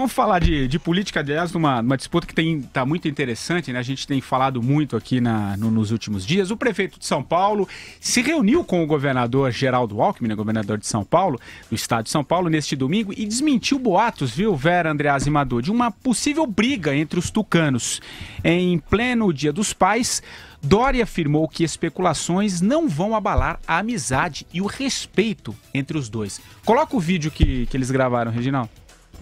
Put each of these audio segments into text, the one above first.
vamos falar de, de política, aliás, numa, numa disputa que tem, tá muito interessante, né? A gente tem falado muito aqui na, no, nos últimos dias. O prefeito de São Paulo se reuniu com o governador Geraldo Alckmin, né, governador de São Paulo, do estado de São Paulo, neste domingo, e desmentiu boatos, viu, Vera Andreas e Madu, de uma possível briga entre os tucanos. Em pleno Dia dos Pais, Dória afirmou que especulações não vão abalar a amizade e o respeito entre os dois. Coloca o vídeo que, que eles gravaram, Reginaldo.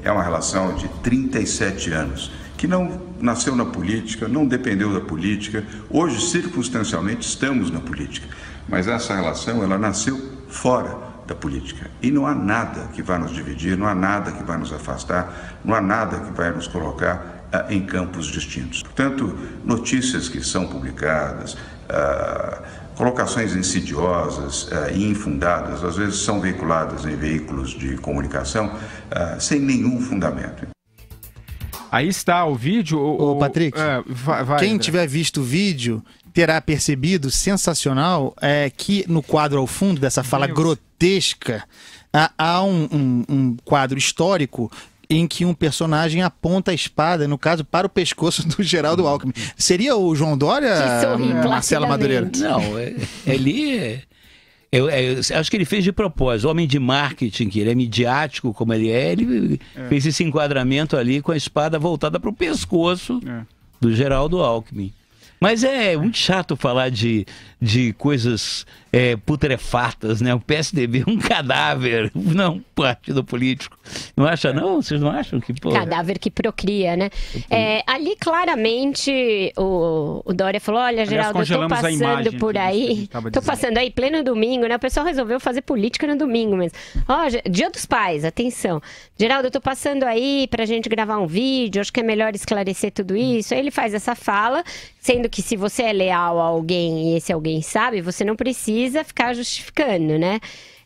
É uma relação de 37 anos, que não nasceu na política, não dependeu da política. Hoje, circunstancialmente, estamos na política. Mas essa relação, ela nasceu fora da política. E não há nada que vá nos dividir, não há nada que vai nos afastar, não há nada que vai nos colocar uh, em campos distintos. Portanto, notícias que são publicadas, uh, colocações insidiosas uh, e infundadas, às vezes são veiculadas em veículos de comunicação sem nenhum fundamento. Aí está o vídeo. O, Ô, Patrick, é, vai, vai, quem tiver visto o vídeo terá percebido sensacional é que no quadro ao fundo dessa fala Deus. grotesca há, há um, um, um, quadro histórico em que um personagem aponta a espada, no caso, para o pescoço do Geraldo Alckmin. Seria o João Dória, Marcela Madureira? Não, é, ele... Eu, eu, acho que ele fez de propósito. Homem de marketing, que ele é midiático como ele é, ele é. fez esse enquadramento ali com a espada voltada para o pescoço é. do Geraldo Alckmin. Mas é muito chato falar de, de coisas é, putrefatas, né? O PSDB é um cadáver, não um partido político. Não acha, não? Vocês não acham que. Pô... Cadáver que procria, né? É, ali claramente o, o Dória falou: olha, Geraldo, eu tô passando por aí. Tô passando aí, pleno domingo, né? O pessoal resolveu fazer política no domingo mesmo. Ó, dia dos pais, atenção. Geraldo, eu tô passando aí pra gente gravar um vídeo, acho que é melhor esclarecer tudo isso. Aí ele faz essa fala, sendo que se você é leal a alguém e esse alguém sabe, você não precisa ficar justificando, né?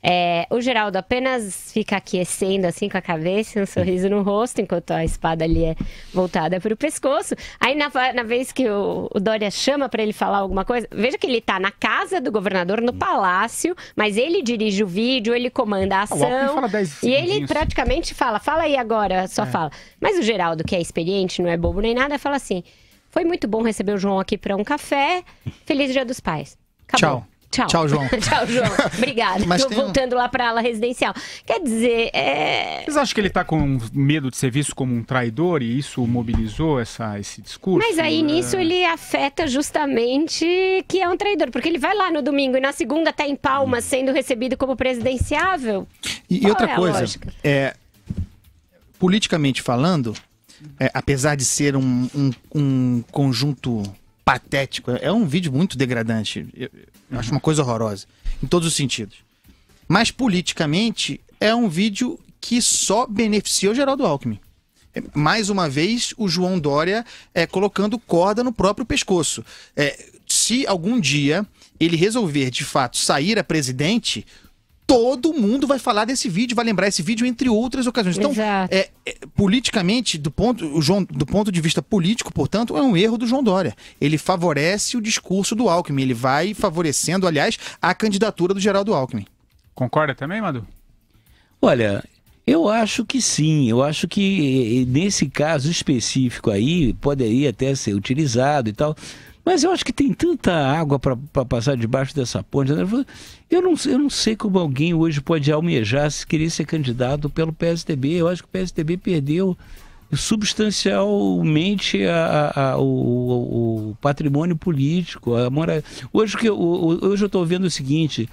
É, o Geraldo apenas fica aquecendo assim com a cabeça, um sorriso no rosto, enquanto a espada ali é voltada para o pescoço. Aí, na, na, vez que o, o Dória chama para ele falar alguma coisa, veja que ele está na casa do governador, no palácio, mas ele dirige o vídeo, ele comanda a ah, ação. e ele praticamente fala: fala aí agora, só é. fala. Mas o Geraldo, que é experiente, não é bobo nem nada, fala assim: foi muito bom receber o João aqui para um café. Feliz Dia dos Pais. Acabou. Tchau. Tchau. Tchau, João. Tchau, João. Obrigada. Mas Tô voltando um... lá para a ala residencial. Quer dizer, é... Vocês acham que ele está com medo de ser visto como um traidor e isso mobilizou essa, esse discurso? Mas aí é... nisso ele afeta justamente que é um traidor, porque ele vai lá no domingo e na segunda está em Palmas sendo recebido como presidenciável. E, e outra é coisa, é, politicamente falando, é, apesar de ser um, um, um conjunto patético. É um vídeo muito degradante. Eu, eu acho uma coisa horrorosa. Em todos os sentidos. Mas politicamente é um vídeo que só beneficia o Geraldo Alckmin. É, mais uma vez, o João Dória é, colocando corda no próprio pescoço. É, se algum dia ele resolver de fato sair a presidente, todo mundo vai falar desse vídeo, vai lembrar esse vídeo entre outras ocasiões. Então, é, é, politicamente, do ponto, o João, do ponto de vista político, portanto, é um erro do João Dória. Ele favorece o discurso do Alckmin, ele vai favorecendo, aliás, a candidatura do Geraldo Alckmin. Concorda também, Madu? Olha, eu acho que sim. Eu acho que nesse caso específico aí poderia até ser utilizado e tal. Mas eu acho que tem tanta água para passar debaixo dessa ponte. Né? Eu não, eu não sei como alguém hoje pode almejar se querer ser candidato pelo PSDB. Eu acho que o PSDB perdeu substancialmente a, a, a, o, o, patrimônio político. A mora... hoje, que eu, hoje eu estou vendo o seguinte.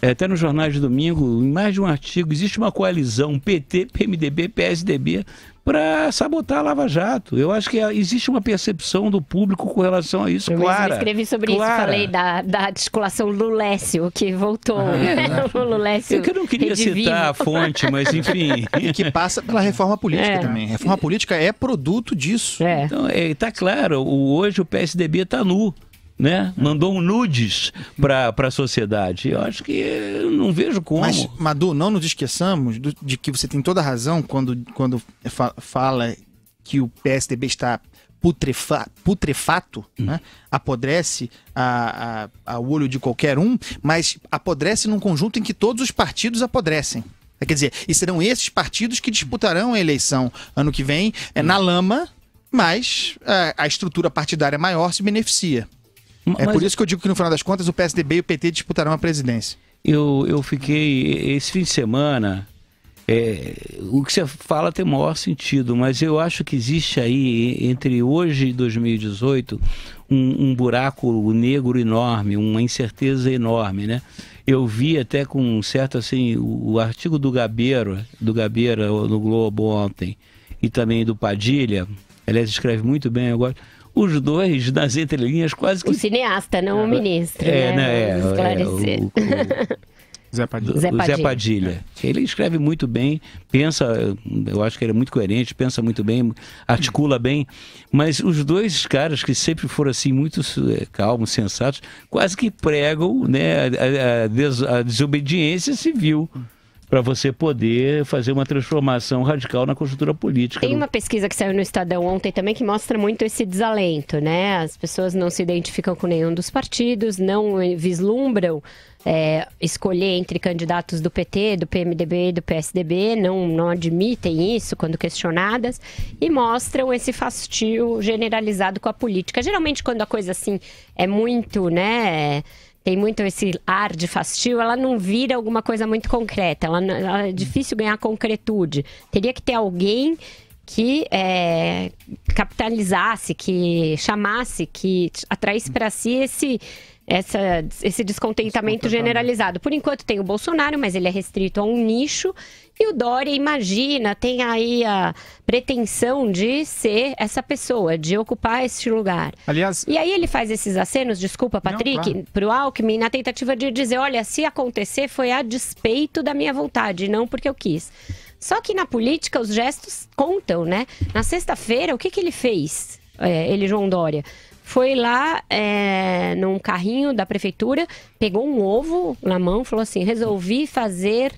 É, até nos jornais de domingo, em mais de um artigo, existe uma coalizão PT, PMDB, PSDB para sabotar a Lava Jato. Eu acho que existe uma percepção do público com relação a isso, eu claro. Eu escrevi sobre clara. isso, falei da, da articulação Lulécio, que voltou. Ah, né? o Lulécio eu que não queria redivivo. citar a fonte, mas enfim. e que passa pela reforma política é. também. Reforma política é produto disso. É. Então, está é, claro, o, hoje o PSDB está nu né? Mandou um nudes para a sociedade. Eu acho que eu não vejo como. Mas, Madu, não nos esqueçamos do, de que você tem toda a razão quando, quando fa fala que o PSDB está putrefa putrefato, hum. né? apodrece a, a, a olho de qualquer um, mas apodrece num conjunto em que todos os partidos apodrecem. Quer dizer, e serão esses partidos que disputarão a eleição ano que vem é, na lama, mas a, a estrutura partidária maior se beneficia. É por isso que eu digo que no final das contas o PSDB e o PT disputarão a presidência. Eu, eu fiquei esse fim de semana. É, o que você fala tem maior sentido, mas eu acho que existe aí, entre hoje e 2018, um, um buraco negro enorme, uma incerteza enorme, né? Eu vi até com um certo assim o, o artigo do Gabeira, do Gabeira no Globo ontem e também do Padilha, aliás escreve muito bem agora os dois nas entrelinhas quase que. O cineasta, não o ministro. É, né? né? É, esclarecer. É, o, o... Zé Padilha. Zé Padilha. Zé Padilha. Ele escreve muito bem, pensa, eu acho que ele é muito coerente, pensa muito bem, articula bem, mas os dois caras que sempre foram assim muito é, calmos, sensatos, quase que pregam né, a, a, des, a desobediência civil para você poder fazer uma transformação radical na conjuntura política. Tem uma pesquisa que saiu no Estadão ontem também que mostra muito esse desalento, né? As pessoas não se identificam com nenhum dos partidos, não vislumbram é, escolher entre candidatos do PT, do PMDB e do PSDB, não, não admitem isso quando questionadas e mostram esse fastio generalizado com a política. Geralmente, quando a coisa assim é muito, né? Tem muito esse ar de fastio, ela não vira alguma coisa muito concreta. Ela, ela é difícil ganhar concretude. Teria que ter alguém que é, capitalizasse, que chamasse, que atraísse para si esse essa, esse descontentamento generalizado. Por enquanto tem o Bolsonaro, mas ele é restrito a um nicho. E o Dória, imagina, tem aí a pretensão de ser essa pessoa, de ocupar esse lugar. Aliás. E aí ele faz esses acenos, desculpa, Patrick, claro. para o Alckmin, na tentativa de dizer: olha, se acontecer foi a despeito da minha vontade, não porque eu quis. Só que na política os gestos contam, né? Na sexta-feira, o que, que ele fez, é, ele, João Dória? Foi lá é, num carrinho da prefeitura, pegou um ovo na mão, falou assim: resolvi fazer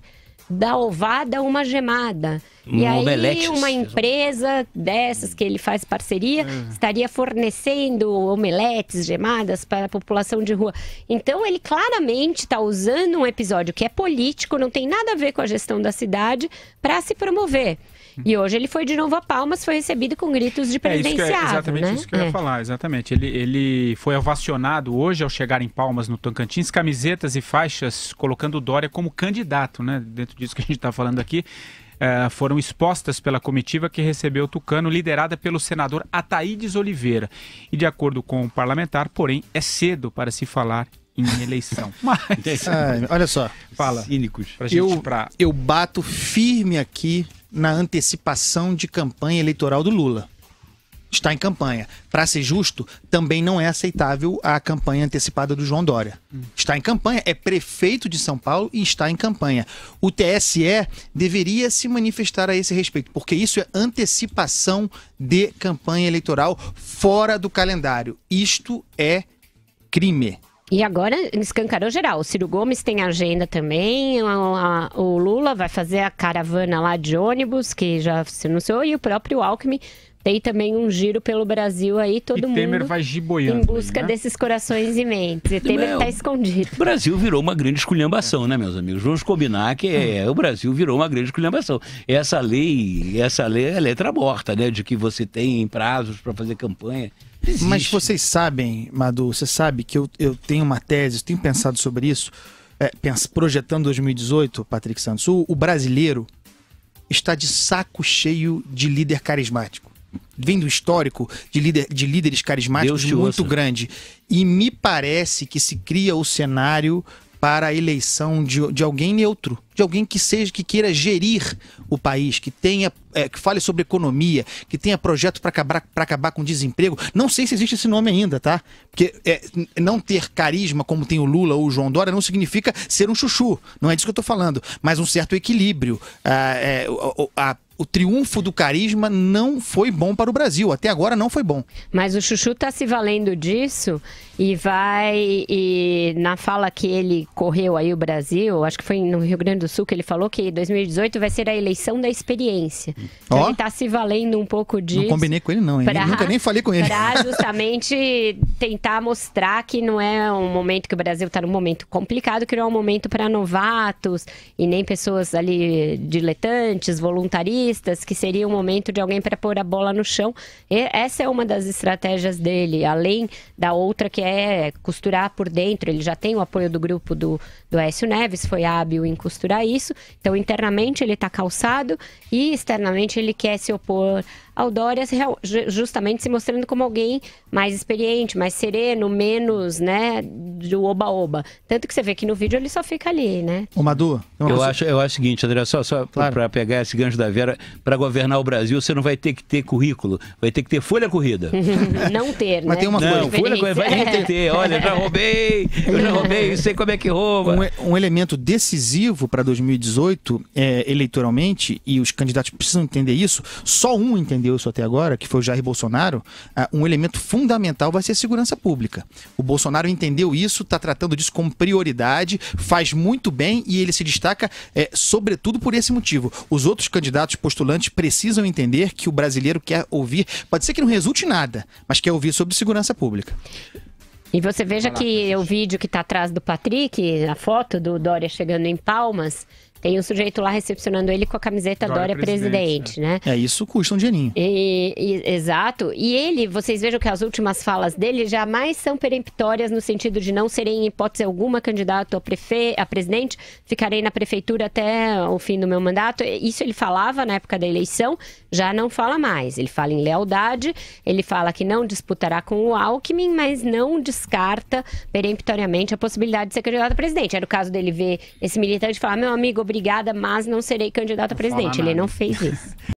da ovada uma gemada. Um e aí uma empresa dessas que ele faz parceria é. estaria fornecendo omeletes, gemadas para a população de rua. Então ele claramente está usando um episódio que é político, não tem nada a ver com a gestão da cidade, para se promover. E hoje ele foi de novo a Palmas, foi recebido com gritos de presidenciável, é, isso é, Exatamente né? isso que eu ia é. falar, exatamente. Ele, ele foi ovacionado hoje ao chegar em Palmas no Tocantins, camisetas e faixas colocando o Dória como candidato, né? Dentro disso que a gente está falando aqui. É, foram expostas pela comitiva que recebeu o Tucano, liderada pelo senador Ataídes Oliveira. E de acordo com o parlamentar, porém, é cedo para se falar em eleição. Mas, ah, olha só, fala. Cínicos. Pra gente, eu, pra... eu bato firme aqui na antecipação de campanha eleitoral do Lula. Está em campanha. Para ser justo, também não é aceitável a campanha antecipada do João Dória. Está em campanha, é prefeito de São Paulo e está em campanha. O TSE deveria se manifestar a esse respeito, porque isso é antecipação de campanha eleitoral fora do calendário. Isto é crime. E agora escancarou geral. O Ciro Gomes tem agenda também. A, a, o Lula vai fazer a caravana lá de ônibus, que já se anunciou, e o próprio Alckmin tem também um giro pelo Brasil aí, todo e mundo Temer vai giboiando, em busca né? desses corações e mentes. E Temer está escondido. O Brasil virou uma grande esculhambação, né, meus amigos? Vamos combinar que é, o Brasil virou uma grande esculhambação. Essa lei, essa lei é letra morta, né? De que você tem prazos para fazer campanha. Existe. Mas vocês sabem, Madu, você sabe que eu, eu tenho uma tese, tenho pensado sobre isso, é, projetando 2018, Patrick Santos. O, o brasileiro está de saco cheio de líder carismático vem do histórico de, líder, de líderes carismáticos muito ouça. grande. E me parece que se cria o cenário para a eleição de, de alguém neutro, de alguém que seja que queira gerir o país, que tenha é, que fale sobre economia, que tenha projeto para acabar, acabar com desemprego. Não sei se existe esse nome ainda, tá? Porque é, não ter carisma como tem o Lula ou o João Dória não significa ser um chuchu. Não é disso que eu estou falando, mas um certo equilíbrio. Ah, é, a o triunfo do carisma não foi bom para o Brasil. Até agora não foi bom. Mas o Chuchu está se valendo disso e vai. E na fala que ele correu aí o Brasil, acho que foi no Rio Grande do Sul que ele falou que 2018 vai ser a eleição da experiência. Então oh. ele está se valendo um pouco disso. Não combinei com ele, não. Pra, nunca nem falei com ele. Para justamente tentar mostrar que não é um momento que o Brasil está num momento complicado, que não é um momento para novatos e nem pessoas ali diletantes, voluntaristas, que seria um momento de alguém para pôr a bola no chão. E essa é uma das estratégias dele, além da outra que é costurar por dentro. Ele já tem o apoio do grupo do, do Aécio Neves, foi hábil em costurar isso. Então, internamente ele está calçado e externamente ele quer se opor ao Dória justamente se mostrando como alguém mais experiente, mais sereno, menos, né, do oba-oba. Tanto que você vê que no vídeo ele só fica ali, né? O Madu, eu acho, eu acho o seguinte, André, só, só claro. para pegar esse gancho da Vera, para governar o Brasil, você não vai ter que ter currículo, vai ter que ter folha corrida. não ter, né? Mas tem uma não, folha corrida, vai ter que ter. Olha, eu já roubei, eu já roubei, sei como é que rouba. Um, um elemento decisivo para 2018 é, eleitoralmente, e os candidatos precisam entender isso, só um entendeu isso até agora, que foi o Jair Bolsonaro, ah, um elemento fundamental vai ser a segurança pública. O Bolsonaro entendeu isso, está tratando disso como prioridade, faz muito bem e ele se destaca é, sobretudo por esse motivo. Os outros candidatos postulantes precisam entender que o brasileiro quer ouvir, pode ser que não resulte em nada, mas quer ouvir sobre segurança pública. E você veja que o vídeo que está atrás do Patrick, a foto do Dória chegando em Palmas, tem um sujeito lá recepcionando ele com a camiseta Dória, Dória presidente, presidente, né? É, isso custa um dinheirinho. E, e, exato. E ele, vocês vejam que as últimas falas dele jamais são peremptórias no sentido de não serem, em hipótese alguma, candidato a, prefe... a presidente. Ficarei na prefeitura até o fim do meu mandato. Isso ele falava na época da eleição, já não fala mais. Ele fala em lealdade, ele fala que não disputará com o Alckmin, mas não descarta peremptoriamente a possibilidade de ser candidato a presidente. Era o caso dele ver esse militante e falar: meu amigo, obrigada, mas não serei candidato a presidente. Ele não fez isso.